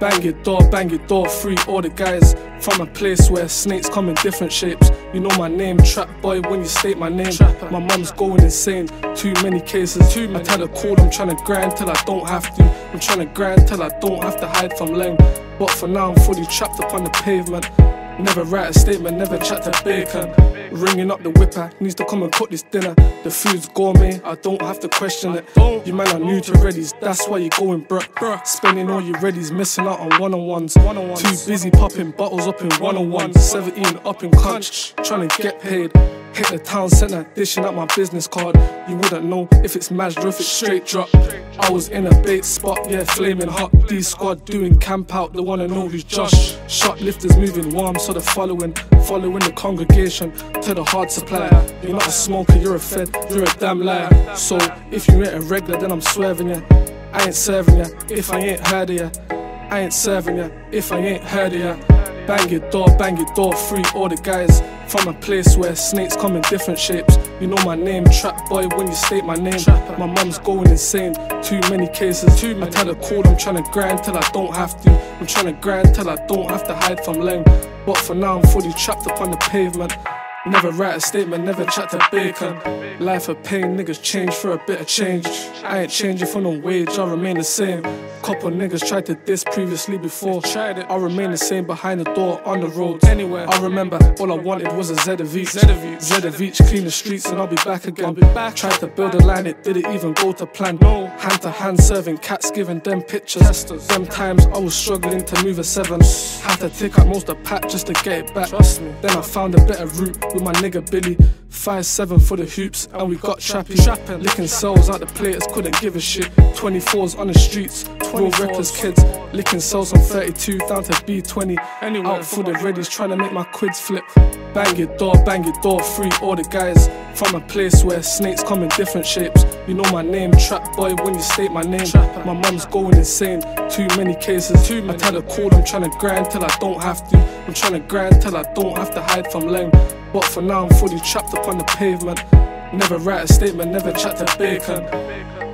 Bang your door, bang your door, free all the guys from a place where snakes come in different shapes. You know my name, trap boy. When you state my name, Trapper. my mum's going insane. Too many cases, too many. I tell her cool, I'm trying to grind till I don't have to. I'm trying to grind till I don't have to hide from lame. But for now, I'm fully trapped upon the pavement. Never write a statement, never chat to bacon. Ringing up the whipper, needs to come and cook this dinner. The food's gourmet, I don't have to question it. You man are new to readies, that's why you're going bruh. Spending all your readies, missing out on one on ones. Too busy popping bottles up in one on ones. 17 up in crunch, trying to get paid. Hit the town centre, dishing out my business card. You wouldn't know if it's mashed or if it's straight drop. I was in a bait spot, yeah, flaming hot. D squad doing camp out, they wanna know who's Josh. Shoplifters moving warm, so the following, following the congregation to the hard supply. You're not a smoker, you're a fed, you're a damn liar. So if you ain't a regular, then I'm swerving ya. I ain't serving ya if I ain't heard of ya. I ain't serving ya if I ain't heard of ya. Bang your door, bang your door, free all the guys from a place where snakes come in different shapes. You know my name, trap boy. When you state my name, my mum's going insane. Too many cases, too many. I tell her cool, I'm trying to grind till I don't have to. I'm trying to grind till I don't have to hide from lame. But for now, I'm fully trapped upon the pavement. Never write a statement, never chat to bacon. Life of pain, niggas change for a bit of change. I ain't changing for no wage, I remain the same. Couple niggas tried to diss previously before. Tried it, I remain the same behind the door, on the road, anywhere. I remember all I wanted was a Zedavich. Zedavich. Zedavich, clean the streets and I'll be back again. I'll be back. Tried to build a line, it didn't even go to plan. No. Hand to hand serving cats, giving them pictures. Testers. Them times I was struggling to move a seven. Had to take out most of the pack just to get it back. Trust me. Then I found a better route with my nigga Billy. Five seven for the hoops, and we got trappy. Trapping. Licking cells out the players, couldn't give a shit. 24s on the streets, real 24s. rappers, kids. Licking cells on 32 down to B20. Anywhere. Out for the readies, trying to make my quids flip. Bang your door, bang your door, free all the guys. From a place where snakes come in different shapes. You know my name, trap boy. When you state my name, Trapper. my mum's going insane. Too many cases, Too I many. tell her cool, I'm trying to grind till I don't have to. I'm trying to grind till I don't have to hide from lame. But for now, I'm fully trapped upon the pavement. Never write a statement, never chat to bacon.